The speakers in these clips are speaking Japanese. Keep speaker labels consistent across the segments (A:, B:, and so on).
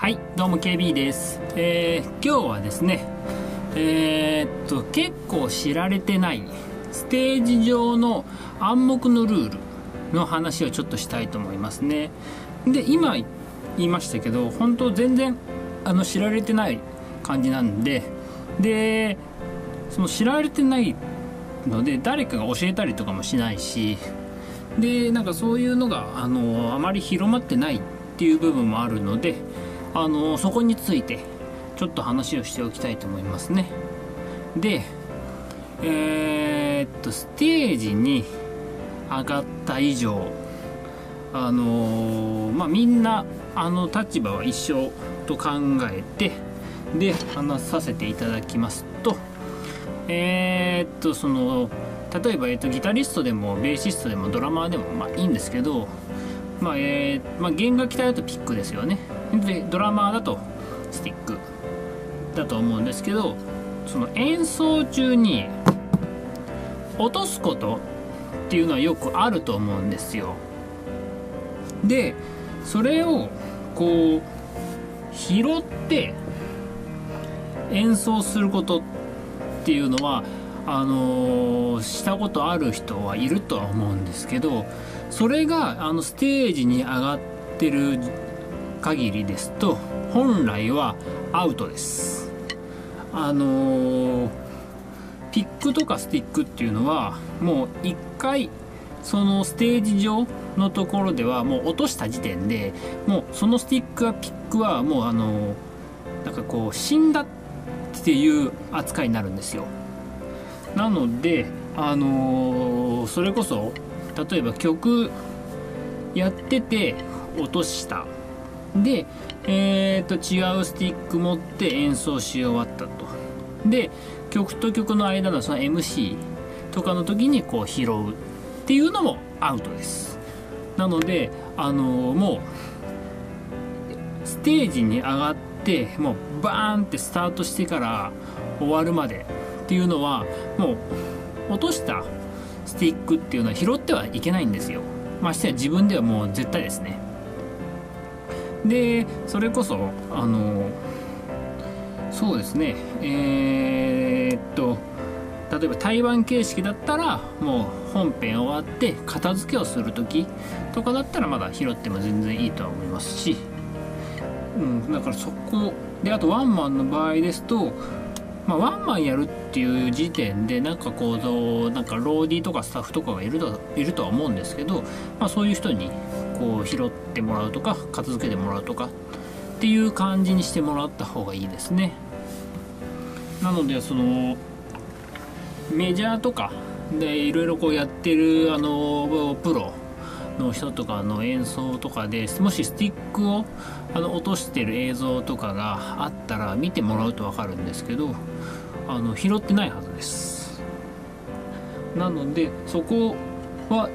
A: はいどうも KB です、えー今日はですねえーっと結構知られてないステージ上の暗黙のルールの話をちょっとしたいと思いますね。で今言いましたけど本当全然あの知られてない感じなんででその知られてないので誰かが教えたりとかもしないしでなんかそういうのがあのあまり広まってないっていう部分もあるのであのそこについてちょっと話をしておきたいと思いますね。でえーっとステージに上がった以上あのまあみんなあの立場は一緒と考えてで話させていただきますとえーっとその例えば、えっとギタリストでもベーシストでもドラマーでもまあいいんですけどまあえーまあ、弦楽器隊だとピックですよね。でドラマーだとスティック。だと思うんですけどその演奏中に落とすことっていうのはよくあると思うんですよ。でそれをこう拾って演奏することっていうのはあのーしたことある人はいるとは思うんですけどそれがあのステージに上がってる限りですと本来はアウトです。あのーピックとかスティックっていうのはもう一回そのステージ上のところではもう落とした時点でもうそのスティックやピックはもうあのなんかこう死んだっていう扱いになるんですよ。なのであのーそれこそ例えば曲やってて落とした。でえー、と違うスティック持って演奏し終わったと。で曲と曲の間のその MC とかの時にこう拾うっていうのもアウトです。なのであのーもうステージに上がってもうバーンってスタートしてから終わるまでっていうのはもう落としたスティックっていうのは拾ってはいけないんですよ。ましてや自分ではもう絶対ですね。でそれこそあのそうですねえーっと例えば対バン形式だったらもう本編終わって片付けをする時とかだったらまだ拾っても全然いいとは思いますし、うん、だからそこであとワンマンの場合ですとまあ、ワンマンやるっていう時点でなんかこうなんかローディーとかスタッフとかがいるといるとは思うんですけど、まあ、そういう人にこう拾ってもらうとか片付けてもらうとかっていう感じにしてもらった方がいいですね。なのでそのメジャーとかでいろいろこうやってるあのプロの人とかの演奏とかでもしスティックをあの落としてる映像とかがあったら見てもらうと分かるんですけどあの拾ってないはずです。なのでそこは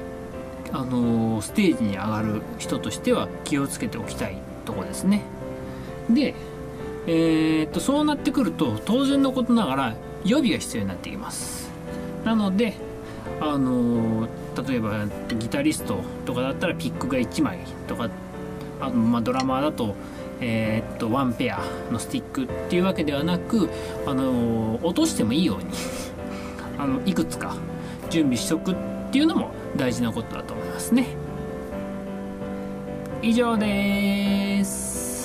A: あのステージに上がる人としては気をつけておきたいとこですね。でえーっとそうなってくると当然のことながら予備が必要になってきます。なのであの例えばギタリストとかだったらピックが1枚とかあの、まあ、ドラマーだと,、えーっとワンペアのスティックっていうわけではなくあの落としてもいいように あのいくつか準備しとくってっていうのも大事なことだと思いますね。以上です。